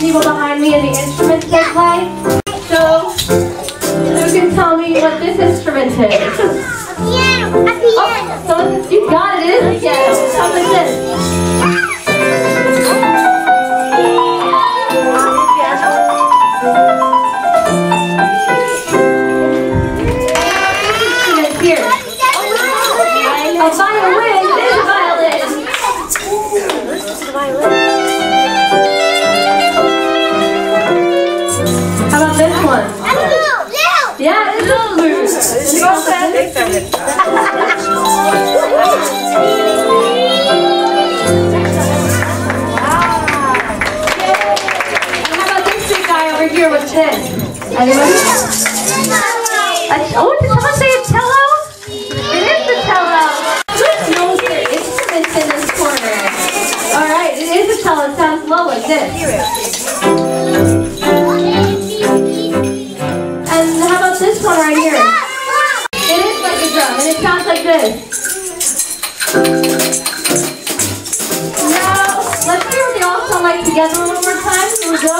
people behind me and the instruments they play. So, who can tell me what this instrument is? A piano. A oh, piano. Oh, so you got it. It is a piano. How is this? A violin. Anybody? A- oh, did someone say a cello? It is the cello. Knows their instruments in this corner? All right, it is a cello. It sounds low like this. And how about this one right here? Together one more time. Here we go.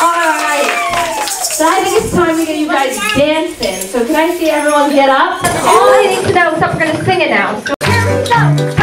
Alright. So I think it's time to get you guys dancing. So can I see everyone get up? All I need to know, except we're going to sing it now. So